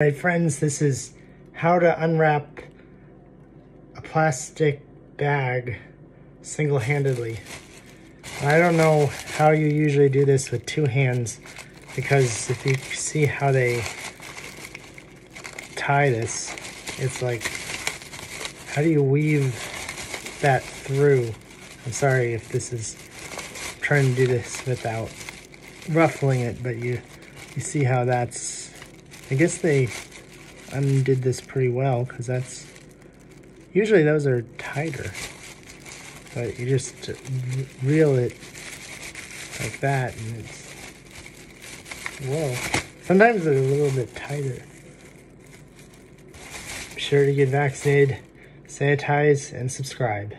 Hi friends, this is how to unwrap a plastic bag single-handedly. I don't know how you usually do this with two hands because if you see how they tie this, it's like, how do you weave that through? I'm sorry if this is trying to do this without ruffling it, but you, you see how that's I guess they undid this pretty well because that's usually those are tighter. But you just reel it like that and it's whoa. Sometimes they're a little bit tighter. Be sure to get vaccinated sanitize and subscribe